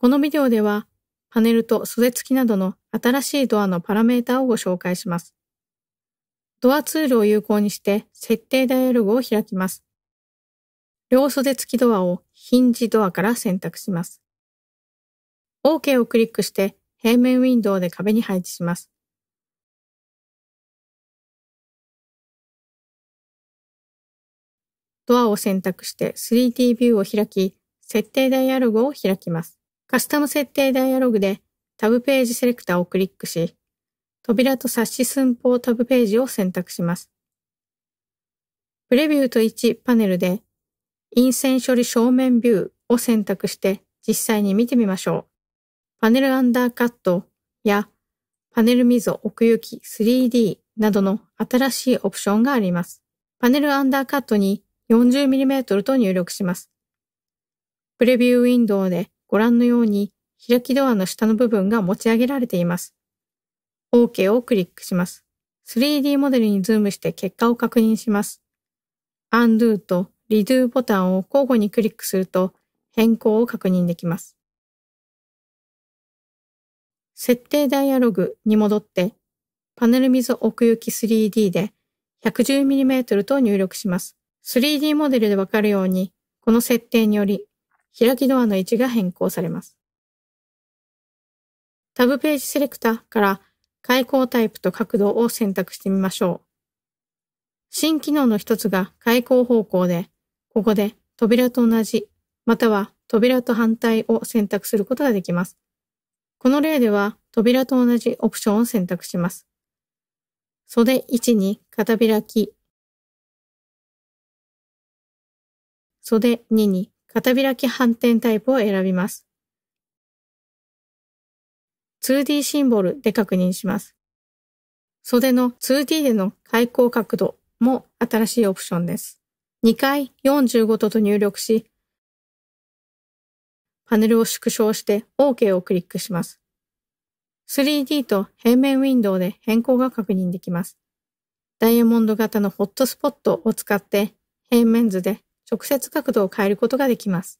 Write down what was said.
このビデオでは、パネルと袖付きなどの新しいドアのパラメータをご紹介します。ドアツールを有効にして設定ダイアログを開きます。両袖付きドアをヒンジドアから選択します。OK をクリックして平面ウィンドウで壁に配置します。ドアを選択して 3D ビューを開き、設定ダイアログを開きます。カスタム設定ダイアログでタブページセレクターをクリックし、扉と冊子寸法タブページを選択します。プレビューと1パネルで、陰線処理正面ビューを選択して実際に見てみましょう。パネルアンダーカットやパネル溝奥行き 3D などの新しいオプションがあります。パネルアンダーカットに 40mm と入力します。プレビューウィンドウでご覧のように開きドアの下の部分が持ち上げられています。OK をクリックします。3D モデルにズームして結果を確認します。Undo と Redo ボタンを交互にクリックすると変更を確認できます。設定ダイアログに戻ってパネル溝奥行き 3D で 110mm と入力します。3D モデルでわかるように、この設定により開きドアの位置が変更されます。タブページセレクターから開口タイプと角度を選択してみましょう。新機能の一つが開口方向で、ここで扉と同じ、または扉と反対を選択することができます。この例では扉と同じオプションを選択します。袖1に片開き、袖2に片開き反転タイプを選びます。2D シンボルで確認します。袖の 2D での開口角度も新しいオプションです。2回45度と入力し、パネルを縮小して OK をクリックします。3D と平面ウィンドウで変更が確認できます。ダイヤモンド型のホットスポットを使って平面図で直接角度を変えることができます。